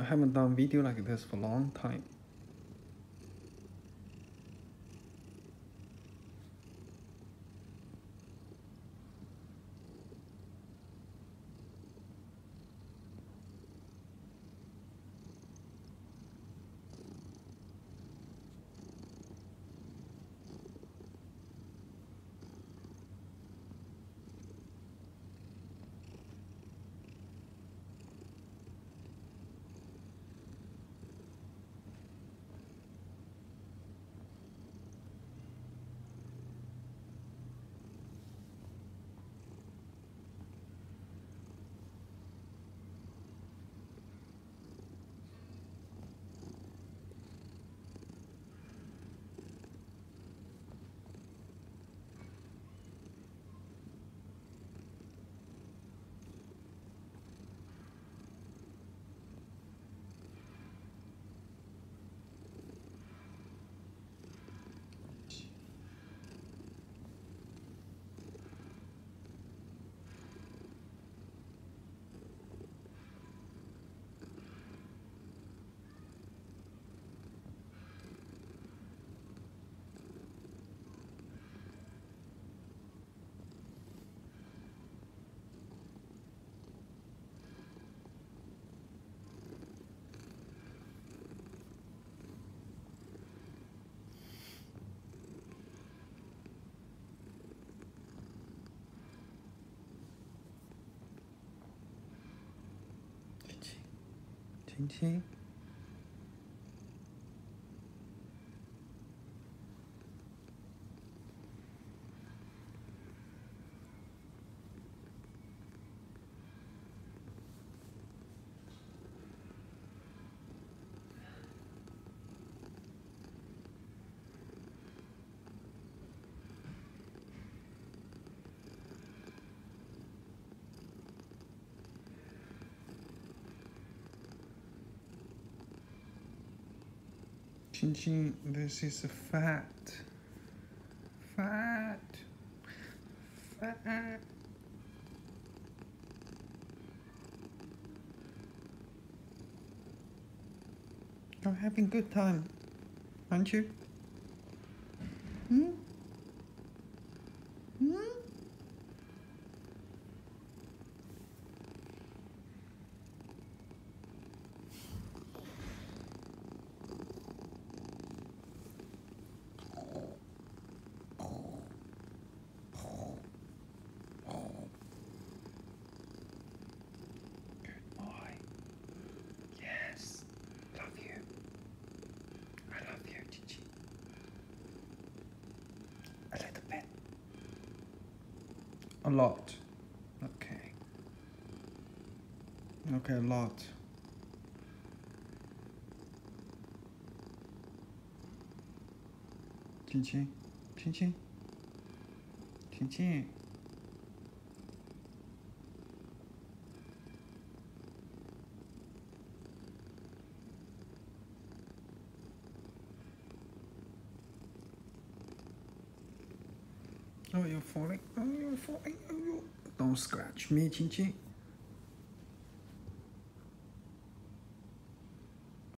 I haven't done video like this for a long time. 听听。Chin Chin, this is a fat. Fat. Fat. You're having a good time, aren't you? Hmm? Hmm? Good boy. Yes. Love you. I love you, Gigi. A little bit. A lot. Okay. Okay, a lot. Gigi. Gigi. Gigi. Oh, you're falling. Oh, you're falling. Oh, you're... Don't scratch me, Chin Chin.